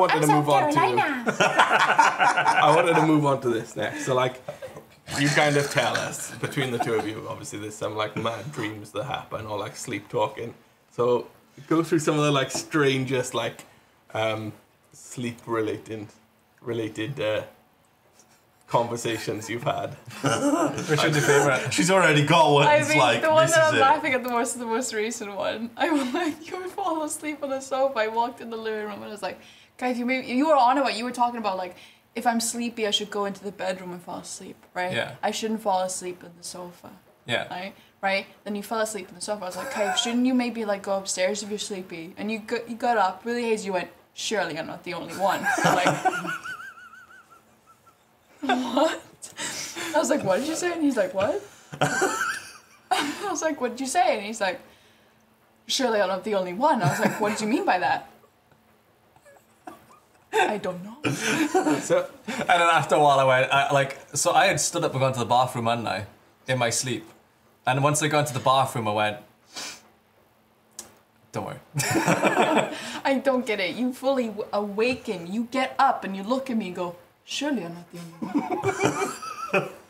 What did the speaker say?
wanted to move on to I wanted to move on to this next. So like, you kind of tell us between the two of you. Obviously, there's some like mad dreams that happen or like sleep talking. So go through some of the like strangest like um, sleep related related uh, conversations you've had. Which is your favorite? She's already got one. I It's think like, the one that I'm it. laughing at the most is the most recent one. I was like, you would fall asleep on the sofa. I walked in the living room and I was like, guys, you maybe you were on about you were talking about like if I'm sleepy, I should go into the bedroom and fall asleep, right? Yeah. I shouldn't fall asleep in the sofa, Yeah. right? Right? Then you fell asleep in the sofa. I was like, Kai, shouldn't you maybe like go upstairs if you're sleepy? And you got you got up really hazy. You went, surely I'm not the only one. I'm like, what? I was like, what did you say? And he's like, what? I was like, what did you say? And he's like, surely I'm not the only one. I was like, what did you mean by that? I don't know. So And then after a while, I went, I, like, so I had stood up and gone to the bathroom, hadn't I? In my sleep. And once I got into the bathroom, I went, don't worry. I don't get it. You fully awaken. You get up and you look at me and go, surely I'm